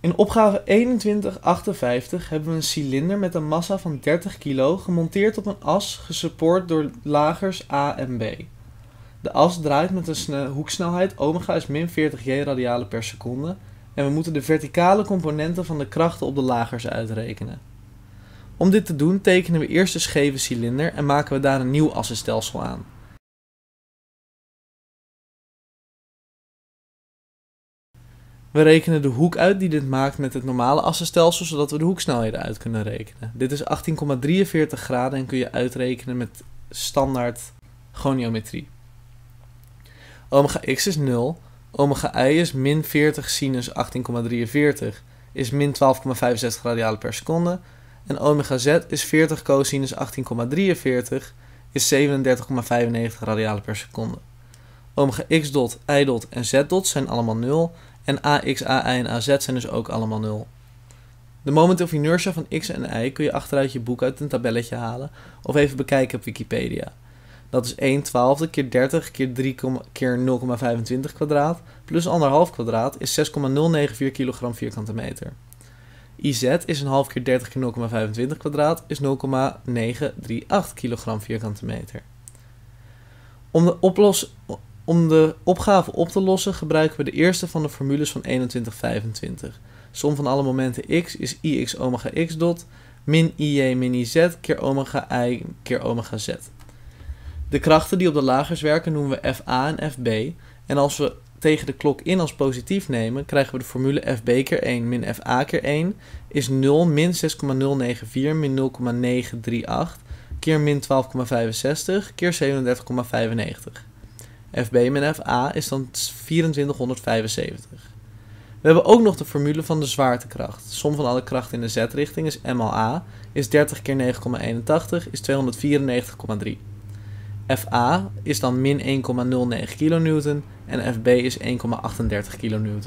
In opgave 2158 hebben we een cilinder met een massa van 30 kilo gemonteerd op een as gesupport door lagers A en B. De as draait met een hoeksnelheid omega is min 40 j radialen per seconde en we moeten de verticale componenten van de krachten op de lagers uitrekenen. Om dit te doen tekenen we eerst de scheve cilinder en maken we daar een nieuw assenstelsel aan. We rekenen de hoek uit die dit maakt met het normale assenstelsel, zodat we de hoeksnelheden uit kunnen rekenen. Dit is 18,43 graden en kun je uitrekenen met standaard goniometrie. Omega x is 0, omega y is min 40 sinus 18,43 is min 12,65 radialen per seconde en omega z is 40 cosinus 18,43 is 37,95 radialen per seconde. Omega x dot, y dot en z dot zijn allemaal 0 en ax, ai en az zijn dus ook allemaal 0. De moment of inertia van x en y kun je achteruit je boek uit een tabelletje halen of even bekijken op Wikipedia. Dat is 1 twaalfde keer 30 keer 3 keer 0,25 kwadraat plus 1,5 kwadraat is 6,094 kg vierkante meter. IZ is een half keer 30 keer 0,25 kwadraat is 0,938 kg vierkante meter. Om de, oplos, om de opgave op te lossen gebruiken we de eerste van de formules van 2125. Som van alle momenten x is ix omega x dot min ij min iz keer omega i keer omega z. De krachten die op de lagers werken noemen we Fa en Fb. En als we tegen de klok in als positief nemen, krijgen we de formule Fb keer 1 min Fa keer 1 is 0 min 6,094 min 0,938 keer min 12,65 keer 37,95. Fb min Fa is dan 2475. We hebben ook nog de formule van de zwaartekracht. Som van alle krachten in de z-richting is MLA, is 30 keer 9,81 is 294,3. Fa is dan min 1,09 kN en Fb is 1,38 kN.